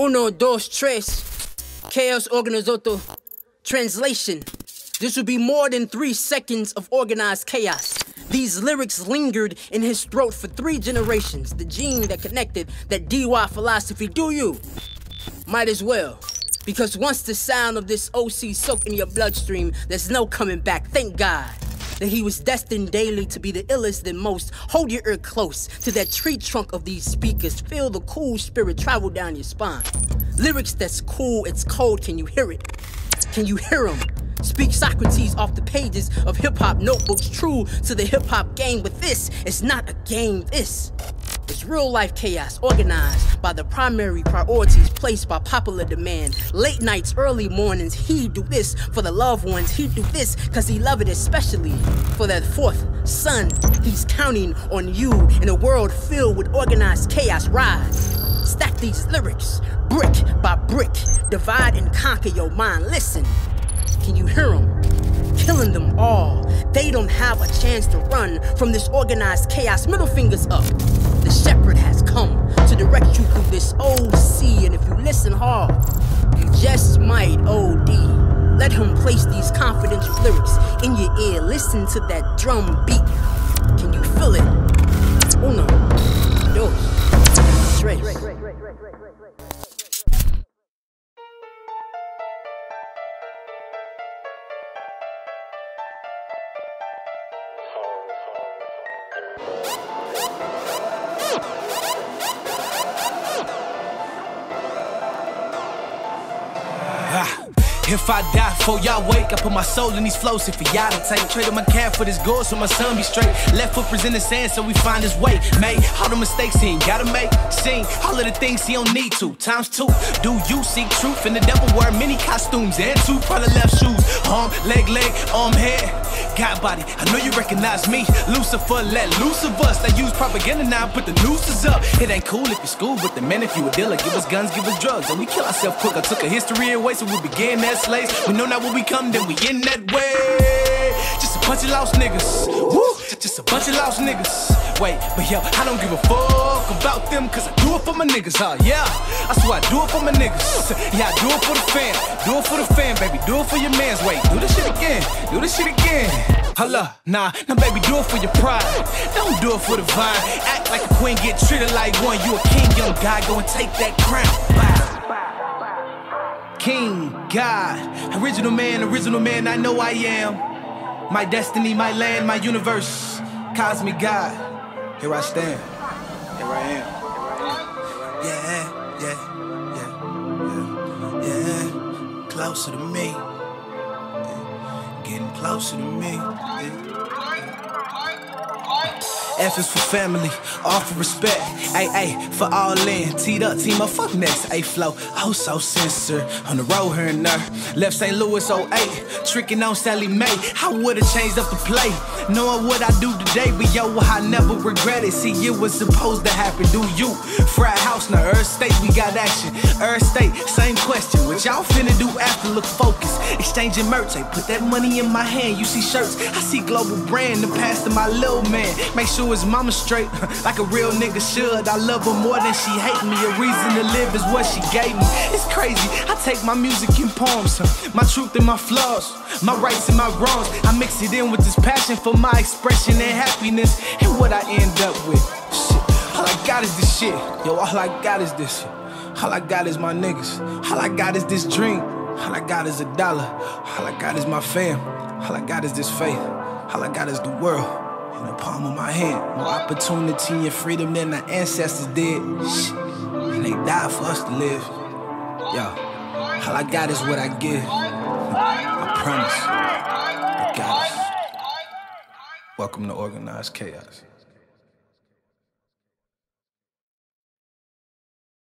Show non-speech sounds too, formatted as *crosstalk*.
Uno, dos, tres. Chaos organizoto. Translation. This would be more than three seconds of organized chaos. These lyrics lingered in his throat for three generations. The gene that connected that DY philosophy. Do you? Might as well. Because once the sound of this OC soak in your bloodstream, there's no coming back. Thank God that he was destined daily to be the illest than most. Hold your ear close to that tree trunk of these speakers. Feel the cool spirit travel down your spine. Lyrics that's cool, it's cold. Can you hear it? Can you hear them? Speak Socrates off the pages of hip hop notebooks, true to the hip hop game. But this is not a game, this real life chaos organized by the primary priorities placed by popular demand. Late nights, early mornings, he do this for the loved ones. He do this because he love it, especially for that fourth son. He's counting on you in a world filled with organized chaos. Rise. Stack these lyrics, brick by brick. Divide and conquer your mind. Listen, can you hear them? Killing them all. They don't have a chance to run from this organized chaos. Middle fingers up. The shepherd has come to direct you through this old sea, and if you listen hard, you just might OD. Let him place these confidential lyrics in your ear. Listen to that drum beat. Can you feel it? Uno, dos, tres. Ah. If I die before y'all wake, I put my soul in these flows if y'all to take. Traded my calf for this gold so my son be straight. Left footprints in the sand so we find his way. Made all the mistakes he ain't gotta make. Seen all of the things he don't need to. Times two. Do you seek truth? And the devil wear many costumes and two probably left shoes. Arm, leg, leg, arm, head. God body, I know you recognize me. Lucifer, let loose of us. They use propaganda now, put the nooses up. It ain't cool if you school with the men. If you a dealer, give us guns, give us drugs. And we kill ourselves quick. I took a history away, so we began as We know not what we come, then we in that way. Just a bunch of lost niggas. Woo! Just a bunch of lost niggas. Wait, but yo, I don't give a fuck about them, cause I do it for my niggas, huh? Yeah, I swear I do it for my niggas. Yeah, I do it for the fam. Do it for the fam, baby. Do it for your mans. Wait, do this shit again. Do this shit again. Holla, nah, nah, baby, do it for your pride. Don't do it for the vine. Act like a queen, get treated like one. You a king, young guy, go and take that crown. Bow. King, God, original man, original man, I know I am. My destiny, my land, my universe, cosmic God. Here I stand. Here I am. Yeah, yeah, yeah, yeah. Closer to me. Getting closer to me. F is for family, all for respect. A A for all in. Teed up, team up, fuck next. A flow, oh so sincere. On the road here and there. Left St. Louis 08. Tricking on Sallie Mae. I would've changed up the play. Knowing what I do today, but yo, I never regret it. See, it was supposed to happen. Do you? Frat house, now Earth State, we got action. Earth State, same question. What y'all finna do after? Look focused. Exchanging merch, I put that money in my hand. You see shirts, I see global brand. The past to my little man. Make sure his mama straight, *laughs* like a real nigga should. I love her more than she hate me. A reason to live is what she gave me. It's crazy. I take my music in poems, *laughs* my truth and my flaws, my rights and my wrongs. I mix it in with this passion for my expression and happiness, and what I end up with. Shit, all I got is this shit. Yo, all I got is this. All I got is my niggas. All I got is this dream. All I got is a dollar. All I got is my fam. All I got is this faith. All I got is the world in the palm of my hand. More opportunity and freedom than the ancestors did. Shh. And they died for us to live. Yo, all I got is what I give. I promise. I got us. Welcome to Organized Chaos.